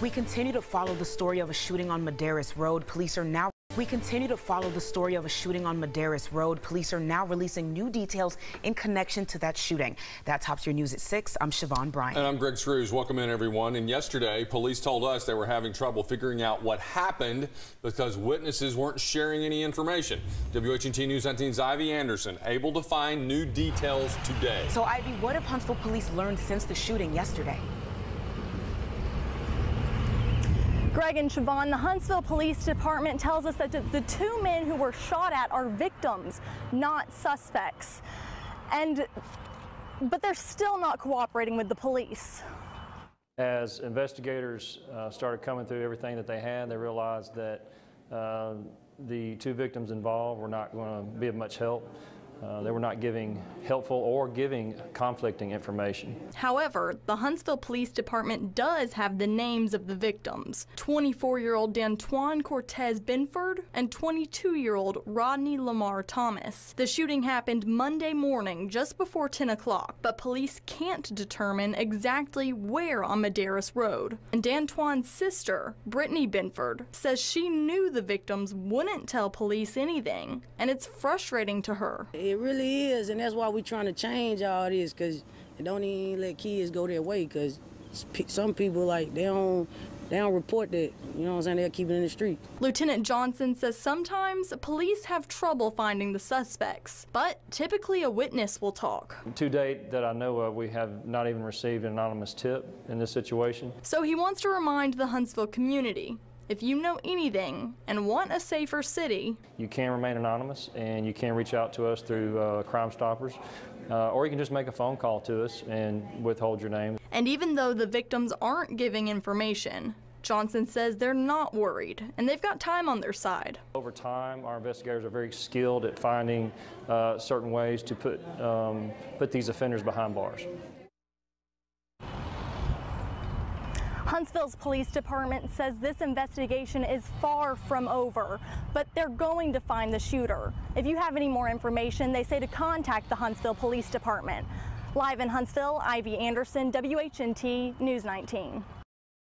We continue to follow the story of a shooting on Medaris Road. Police are now we continue to follow the story of a shooting on Medaris Road. Police are now releasing new details in connection to that shooting. That tops your news at 6. I'm Siobhan Bryant. And I'm Greg Screws. Welcome in, everyone. And yesterday, police told us they were having trouble figuring out what happened because witnesses weren't sharing any information. WHNT News 19's Ivy Anderson able to find new details today. So, Ivy, what have Huntsville police learned since the shooting yesterday? Greg and Siobhan, the Huntsville Police Department tells us that the two men who were shot at are victims, not suspects. And but they're still not cooperating with the police. As investigators uh, started coming through everything that they had, they realized that uh, the two victims involved were not going to be of much help. Uh, they were not giving helpful or giving conflicting information. However, the Huntsville Police Department does have the names of the victims 24 year old Dantuan Cortez Binford and 22 year old Rodney Lamar Thomas. The shooting happened Monday morning just before 10 o'clock, but police can't determine exactly where on Medaris Road. And Dantuan's sister, Brittany Binford, says she knew the victims wouldn't tell police anything, and it's frustrating to her. It really is, and that's why we're trying to change all this, because it don't even let kids go their way, because some people, like, they don't, they don't report that, you know what I'm saying, they'll keep it in the street. Lieutenant Johnson says sometimes police have trouble finding the suspects, but typically a witness will talk. To date that I know of, we have not even received an anonymous tip in this situation. So he wants to remind the Huntsville community if you know anything and want a safer city, you can remain anonymous and you can reach out to us through uh, Crime Stoppers. Uh, or you can just make a phone call to us and withhold your name. And even though the victims aren't giving information, Johnson says they're not worried and they've got time on their side. Over time, our investigators are very skilled at finding uh, certain ways to put, um, put these offenders behind bars. Huntsville's police department says this investigation is far from over, but they're going to find the shooter. If you have any more information, they say to contact the Huntsville Police Department. Live in Huntsville, Ivy Anderson, WHNT News 19.